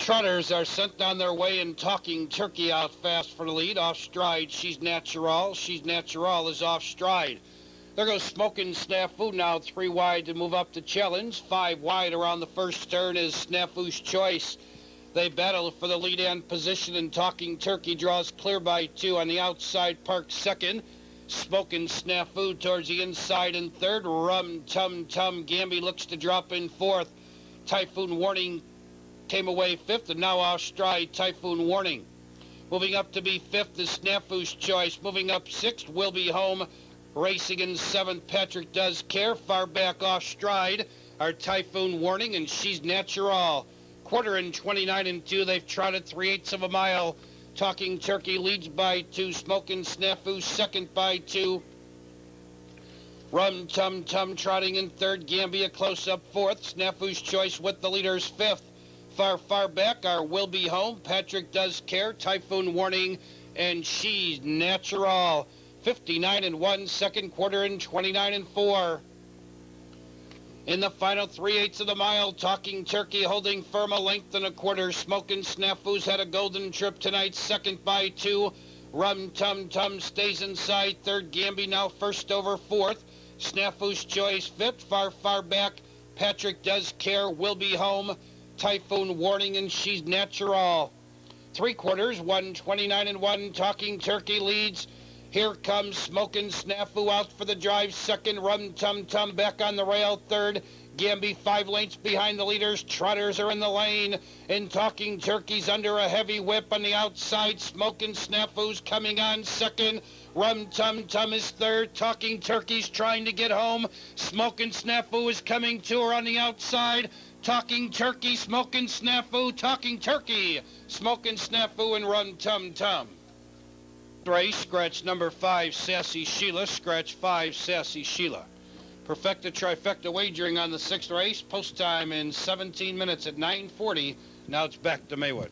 Trotters are sent on their way and talking turkey out fast for the lead. Off stride, she's natural. She's natural is off stride. There goes Smoking Snafu now three wide to move up the challenge. Five wide around the first turn is Snafu's choice. They battle for the lead end position and Talking Turkey draws clear by two on the outside park second. Smoking Snafu towards the inside in third. Rum Tum Tum Gamby looks to drop in fourth. Typhoon Warning came away fifth, and now off stride Typhoon Warning. Moving up to be fifth is Snafu's Choice. Moving up sixth will be home. Racing in seventh, Patrick Does Care. Far back off stride our Typhoon Warning, and she's natural. Quarter in 29 and 2. They've trotted three eighths of a mile. Talking Turkey leads by two. Smoking Snafu second by two. Rum Tum Tum trotting in third. Gambia close up fourth. Snafu's Choice with the leaders fifth. Far, far back are Will Be Home, Patrick Does Care, Typhoon Warning, and She's Natural. 59 and 1, second quarter and 29 and 4. In the final three eighths of the mile, Talking Turkey holding firm a length and a quarter. Smoking Snafu's had a golden trip tonight, second by two. Rum Tum Tum stays inside. Third, Gamby now first over fourth. Snafu's Choice fifth. Far, far back. Patrick Does Care will be home typhoon warning, and she's natural. Three quarters, 129 and 1. Talking Turkey leads. Here comes Smoking Snafu out for the drive. Second, Rum Tum Tum back on the rail. Third, Gamby five lengths behind the leaders. Trotters are in the lane. And Talking Turkey's under a heavy whip on the outside. Smoking Snafu's coming on second. Rum Tum Tum is third. Talking Turkey's trying to get home. Smoking Snafu is coming to her on the outside. Talking Turkey, Smoking Snafu, Talking Turkey, Smoking Snafu, and Rum Tum Tum. Race, scratch number five, Sassy Sheila, scratch five, Sassy Sheila. Perfecta trifecta wagering on the sixth race, post time in 17 minutes at 9.40. Now it's back to Maywood.